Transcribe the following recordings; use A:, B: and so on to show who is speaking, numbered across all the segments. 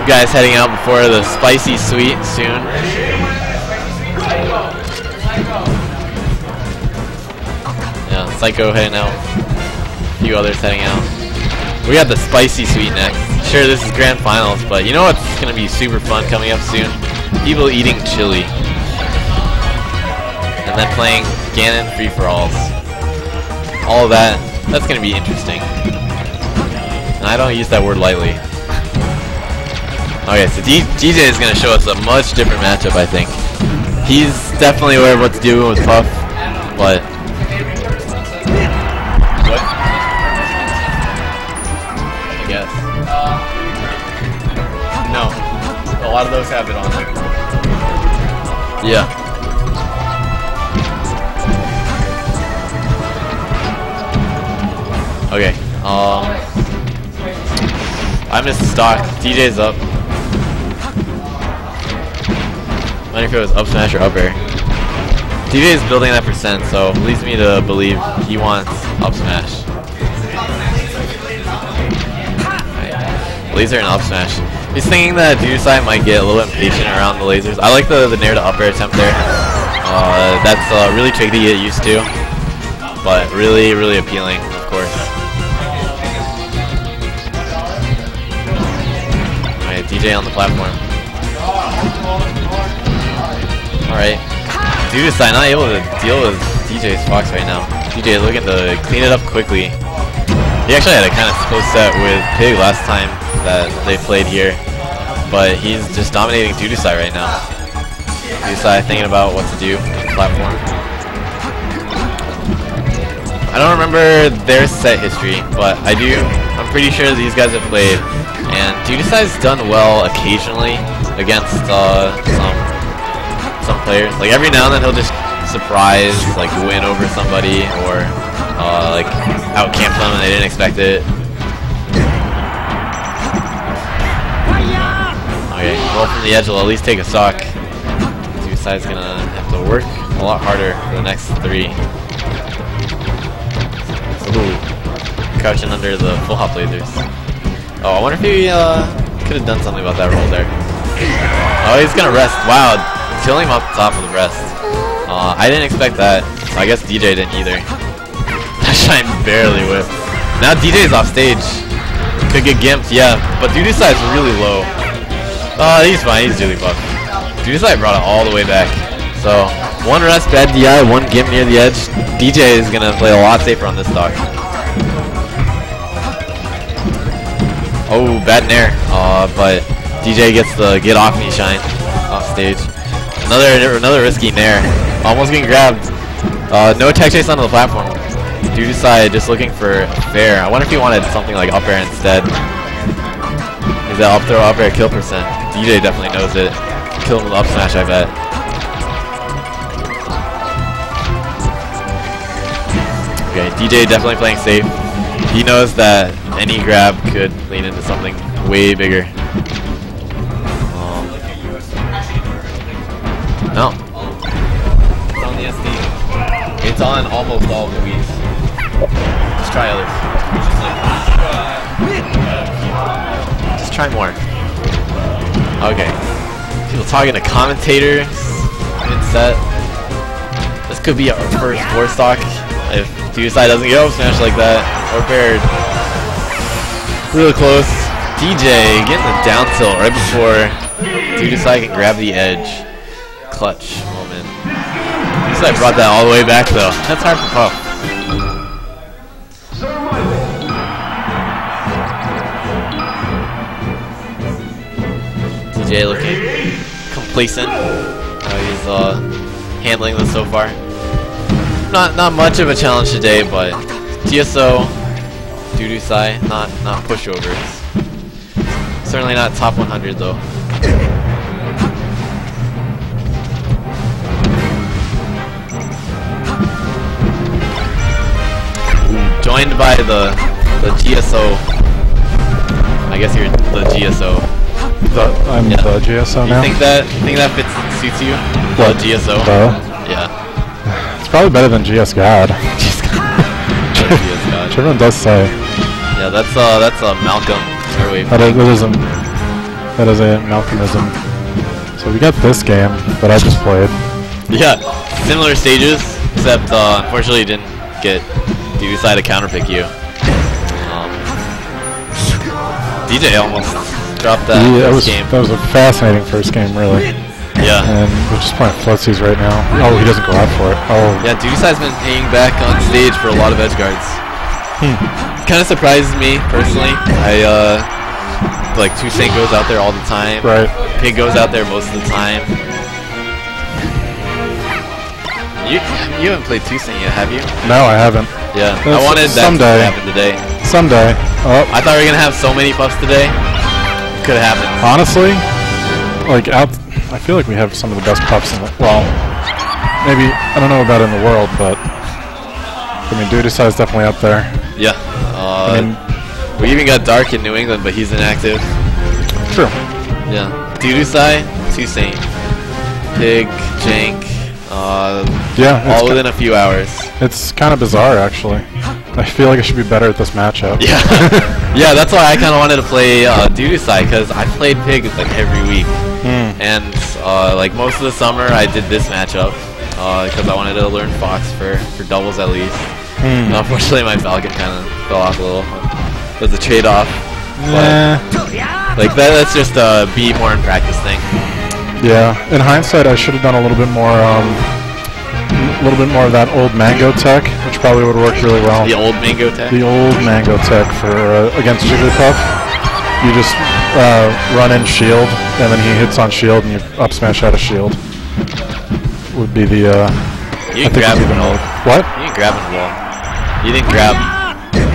A: Some guys heading out before the spicy sweet soon. Yeah, Psycho heading out. A few others heading out. We got the spicy sweet next. Sure, this is grand finals, but you know what's gonna be super fun coming up soon? People eating chili. And then playing Ganon free-for-alls. All of that, that's gonna be interesting. And I don't use that word lightly. Okay, so DJ is going to show us a much different matchup, I think. He's definitely aware of what to do with Puff, but... What? I guess. No. A lot of those have it on. Yeah. Okay, um... I missed the stock. DJ's up. Wonder if it was up smash or up air. DJ is building that percent, so leads me to believe he wants up smash. Laser and up smash. He's thinking that Dudutsai might get a little impatient around the lasers. I like the, the nair to up air attempt there. Uh, that's uh, really tricky to get used to, but really, really appealing, of course. Alright, DJ on the platform. Alright. Dudutsai not able to deal with DJ's Fox right now. DJ looking to clean it up quickly. He actually had a kind of close set with Pig last time that they played here. But he's just dominating Dudutsai right now. Dudutsai thinking about what to do platform. I don't remember their set history, but I do. I'm pretty sure these guys have played. And Dudutsai's done well occasionally against uh, some some players. Like every now and then he'll just surprise, like win over somebody, or uh, like out camp them and they didn't expect it. Okay, roll from the edge will at least take a sock. Dudutsai's gonna have to work a lot harder for the next three. Ooh, crouching under the full hop lasers. Oh, I wonder if he uh, could have done something about that roll there. Oh, he's gonna rest. Wow, killing him off the top of the rest. Uh, I didn't expect that. I guess DJ didn't either. That shine barely whipped. Now DJ's off stage. Could get gimped, yeah, but Dudutsai's really low. Uh, he's fine, he's really buff. Dudutsai brought it all the way back. So, one rest, bad DI, one gimp near the edge. DJ is gonna play a lot safer on this stock. Oh, bad nair. Uh, but DJ gets the get off me shine off stage. Another another risky nair. Almost getting grabbed. Uh, no tech chase onto the platform. Dudutsai just looking for fair. I wonder if he wanted something like up air instead. Is that up throw, up air, kill percent? DJ definitely knows it. Kill him with up smash, I bet. Okay, DJ definitely playing safe. He knows that any grab could lead into something way bigger. It's on almost all Louise. Just try others. Just try more. Okay. People talking to commentators mid-set. This could be our first war stock if Dudutsai doesn't get up smash like that. Or paired. Really close. DJ getting the down tilt right before Dudutsai can grab the edge. Clutch Dudutsai brought that all the way back though. That's hard for Puff. DJ looking complacent. How he's uh, handling this so far. Not not much of a challenge today, but TSO, Dudutsai, not not pushovers. Certainly not top 100 though. Joined by the the GSO. I guess you're the GSO.
B: The, I'm
A: Yeah.
B: the GSO
A: You think that you think that fits suits you?
B: What?
A: The GSO.
B: Bo?
A: Yeah.
B: It's probably better than GS God.
A: The GS God.
B: Which everyone does say.
A: Yeah, that's uh that's uh Malcolm Airwave.
B: That, is, that doesn't That is a Malcolmism. So we got this game that I just played.
A: Yeah, similar stages, except uh, unfortunately didn't get to decide to counterpick you. Um, DJ almost dropped that
B: Yeah, that
A: first
B: was
A: game.
B: that was a fascinating first game, really.
A: Yeah.
B: And we're just playing footsies right now. Oh, he doesn't go out for it. Oh,
A: Yeah, Dudutsai's been hanging back on stage for a lot of edge guards.
B: Hmm.
A: Kind of surprises me personally. I uh, like Toussaint goes out there all the time.
B: right.
A: Pig goes out there most of the time. You you haven't played Toussaint yet, have you?
B: No, I haven't.
A: Yeah. I wanted that
B: someday.
A: to happen today.
B: Someday. Oh,
A: I thought we were gonna have so many puffs today. Could have happened.
B: honestly, like out, I feel like we have some of the best pups in the. Well, maybe I don't know about in the world, but I mean, Dudutsai's definitely up there.
A: Yeah. Uh,
B: I mean,
A: we even got Dark in New England, but he's inactive.
B: true.
A: Yeah. Dudutsai, Toussaint, Pig, Jank, uh,
B: Yeah,
A: all within a few hours.
B: it's kind of bizarre actually. I feel like I should be better at this matchup.
A: Yeah. yeah, that's why I kind of wanted to play uh, side because I played Pig like every week.
B: Hmm.
A: And uh, like most of the summer, I did this matchup because I wanted to learn Fox for, for doubles at least. And unfortunately, my Falcon kind of fell off a little. There's a trade-off.
B: Nah.
A: Like that, that's just a be more in practice thing.
B: Yeah. In hindsight, I should have done a little bit more, um, a little bit more of that old Mango tech, which probably would have worked really well.
A: The old Mango tech.
B: The old Mango tech for uh, against Jigglypuff. You just uh, run in shield, and then he hits on shield, and you up smash out of shield. Would be the. Uh,
A: You
B: didn't
A: grab
B: even old. What?
A: You can grab him wall. You didn't grab. Him.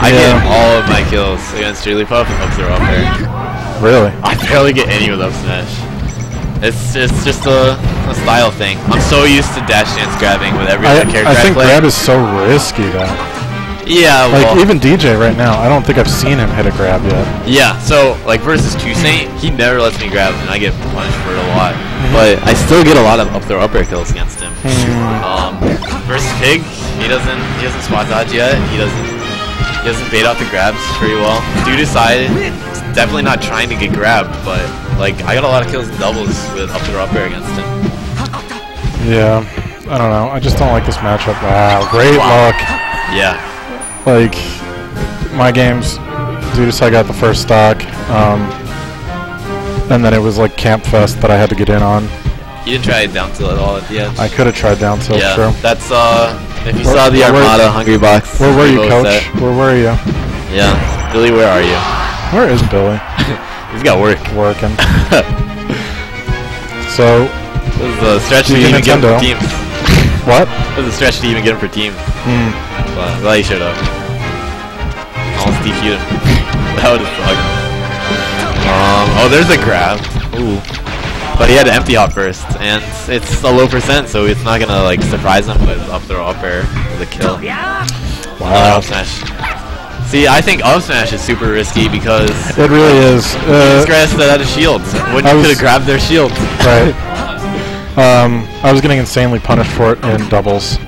A: I
B: Yeah.
A: get all of my kills against Jigglypuff and up throw up there.
B: Really?
A: I barely get any with up smash. It's it's just a, a style thing. I'm so used to dash dance grabbing with every
B: I,
A: other character
B: I
A: I,
B: think
A: play.
B: grab is so risky though.
A: yeah,
B: Like
A: well,
B: even DJ right now, I don't think I've seen him hit a grab yet.
A: yeah. So like versus Toussaint, he never lets me grab, and I get punished for it a lot.
B: Mm-hmm.
A: But I still get a lot of up throw up air kills against him.
B: Hmm.
A: Um, versus Pig, he doesn't he doesn't spot dodge yet. He doesn't he doesn't bait out the grabs pretty well. Dude decided definitely not trying to get grabbed, but like I got a lot of kills in doubles with up throw up air against him.
B: Yeah, I don't know. I just don't like this matchup. Wow, great
A: Wow.
B: luck.
A: Yeah.
B: Like my games, Dudutsai got the first stock, um, and then it was like Camp Fest that I had to get in on.
A: You didn't try down tilt at all at the edge.
B: I could have tried down tilt,
A: yeah,
B: true.
A: that's uh. If you
B: Where-
A: saw the Armada Hungrybox,
B: Where were you, Coach? Where were you?
A: Yeah, Billy, where are you?
B: Where is Billy?
A: He's got work.
B: Working. So,
A: This is a stretch to even get him for teams.
B: what?
A: This is a stretch to even get him for teams.
B: Hmm.
A: But well, he should have. Almost DQ'd him. that would have sucked. Um, oh, there's a grab. Ooh. But he had to empty hop first, and it's a low percent, so it's not gonna like surprise him with up throw up air with a kill.
B: Wow.
A: up smash. See, I think up smash is super risky because
B: It really is. Uh,
A: guy has out of shields. When
B: I
A: you could have grabbed their shield.
B: right. Um, I was getting insanely punished for it in doubles.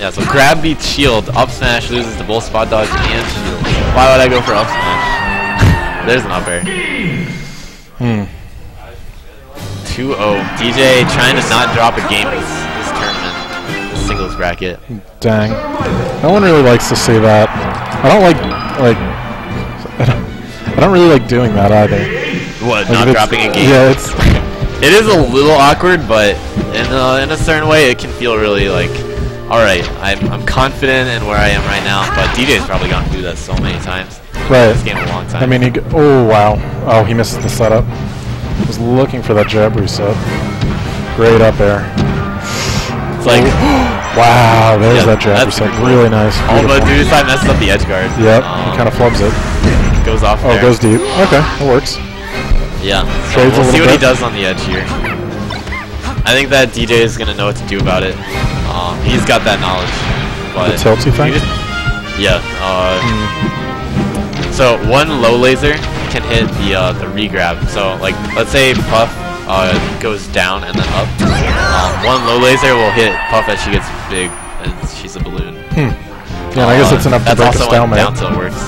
A: Yeah, so grab beats shield, up smash loses to both spot dodge and shield. Why would I go for up smash? There's an up air.
B: Hmm.
A: 2-0. DJ trying to not drop a game this, this tournament, this singles bracket.
B: Dang. No one really likes to see that. I don't like like. I don't, I don't really like doing that either.
A: What,
B: Like,
A: not dropping a game?
B: Yeah, it's.
A: It is a little awkward, but in a, in a certain way, it can feel really like, alright, I'm, I'm confident in where I am right now, but DJ's probably gone through that so many times.
B: Right.
A: This game a long time.
B: I mean, he. G- oh wow. Oh, he missed the setup. Was looking for that jab reset. Great up air.
A: it's like,
B: Wow, there's
A: Yeah,
B: that jab
A: that's
B: reset. Really nice.
A: oh, but
B: Beautiful.
A: Dudutsai messes up the edge guard.
B: Yep,
A: Um,
B: he kind of flubs it.
A: goes off
B: Oh,
A: there.
B: goes deep. Okay, it works.
A: Yeah. So we'll see what he does on the edge here. I think that DJ is gonna know what to do about it. Um, he's got that knowledge. But
B: The thing?
A: he just- yeah. Uh,
B: Hmm.
A: So one low laser can hit the uh, the regrab. So like let's say Puff uh, goes down and then up. Um, one low laser will hit Puff as she gets big and she's a balloon.
B: Hmm. Yeah, and I guess
A: Uh,
B: that's enough to break
A: also when
B: stalemate.
A: down tilt works.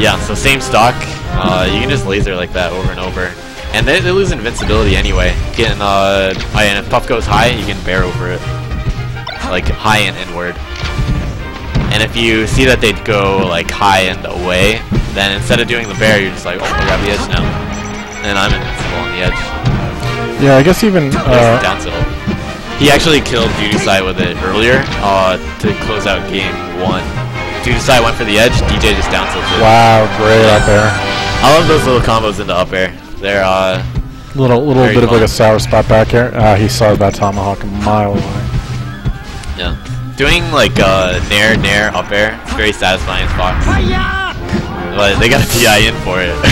A: Yeah, so same stock. Uh, you can just laser like that over and over. And they, they lose invincibility anyway. Getting, uh, oh, and if Puff goes high, you can bair over it. Like, high and inward. And if you see that they go, like, high and away, then instead of doing the bair, you're just like, oh, I grab the edge now. And I'm invincible on the edge.
B: Yeah, I guess even
A: There's
B: uh,
A: down tilt. He actually killed Dudutsai with it earlier uh, to close out game one. Dudutsai went for the edge, DJ just down tilted.
B: wow, great up there.
A: I love those little combos into up air. They're uh,
B: Little little
A: Very
B: bit of like a sour spot back here. Uh, he saw that tomahawk a mile away.
A: yeah. Doing like uh, nair nair up air, it's very satisfying as fuck. But they got a DI in for it.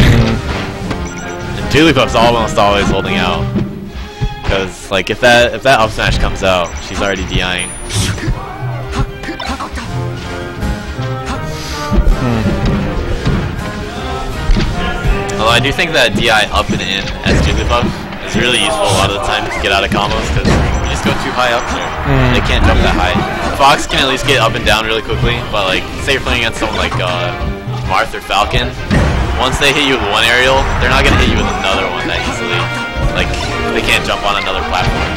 A: and Jigglypuff's almost always holding out. Cause like if that if that up smash comes out, she's already DIing. Although I do think that DI up and in as Jigglypuff is really useful a lot of the time to get out of combos because you just go too high up there.
B: Mm.
A: They can't jump that high. Fox can at least get up and down really quickly, but like say you're playing against someone like uh, Marth or Falcon, once they hit you with one aerial, they're not gonna hit you with another one that easily. Like they can't jump on another platform.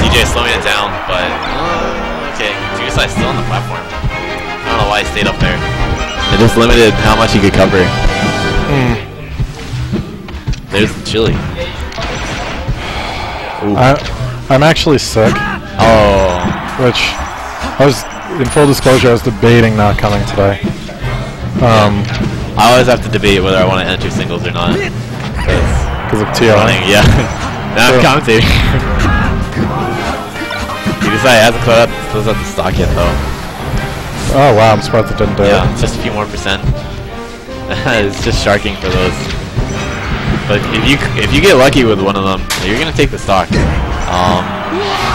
A: DJ is slowing it down, but uh, okay, Dudutsai's still on the platform. I don't know why he stayed up there. It just limited how much he could cover.
B: Hmm.
A: There's the chili. Ooh.
B: I, I'm actually sick,
A: oh.
B: which I was, in full disclosure, I was debating not coming today. Um,
A: I always have to debate whether I want to enter singles or not. Because
B: of TR.
A: running, yeah. now I'm commentating. you decide it hasn't caught up, still at the stock yet though.
B: Oh wow, I'm surprised it didn't do
A: Yeah,
B: it.
A: it's just a few more percent. it's just sharking for those. But if you if you get lucky with one of them, you're gonna take the stock. Um,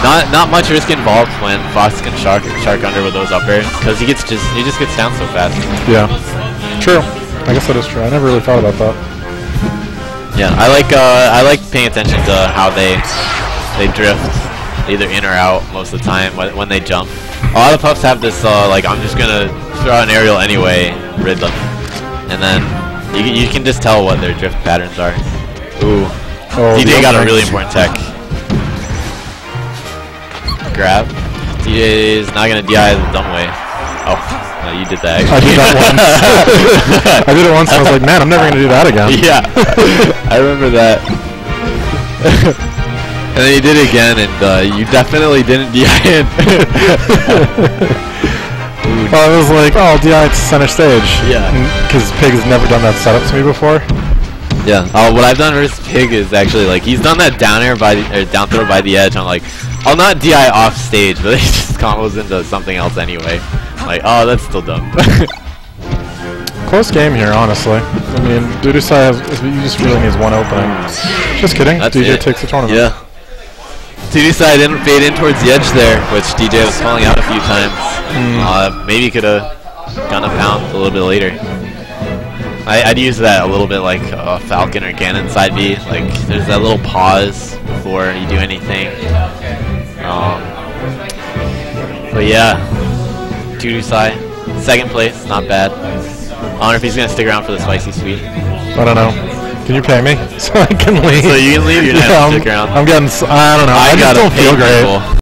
A: not not much risk involved when Fox can shark shark under with those up airs because he gets just he just gets down so fast.
B: Yeah. True. I guess that is true. I never really thought about that.
A: Yeah, I like uh, I like paying attention to how they they drift, either in or out most of the time when, when they jump. A lot of puffs have this uh, like I'm just gonna throw an aerial anyway rhythm, and then you you can just tell what their drift patterns are. Ooh,
B: Oh,
A: DJ got a really important tech. Grab. DJ is not gonna DI the dumb way. Oh, no, you did that.
B: I did that once. I did it once and I was like, man, I'm never gonna do that again.
A: Yeah, I remember that. and then you did it again, and uh, you definitely didn't DI in.
B: Well, I was like, oh, DI to center stage.
A: Yeah.
B: Because Pig has never done that setup to me before.
A: yeah. Oh, what I've done versus Pig is actually like he's done that down air by the or down throw by the edge. I'm like, I'll not DI off stage, but he just combos into something else anyway. Like, oh, that's still dumb.
B: Close game here, honestly. I mean, Dudutsai has, he just really needs one opening. Just kidding.
A: That's
B: DJ
A: it.
B: takes the tournament.
A: Yeah. Side didn't fade in towards the edge there, which DJ was calling out a few times. Uh, maybe could have gone a pound a little bit later. I, I'd use that a little bit like uh, Falcon or Ganon side B. Like, there's that little pause before you do anything. Um, but yeah, Dudutsai, second place, not bad. I wonder if he's gonna stick around for the spicy sweet.
B: I don't know. Can you pay me so I can leave?
A: So you can leave. You're
B: yeah, I'm,
A: stick around.
B: I'm getting. I don't know. I, just don't feel great.
A: people.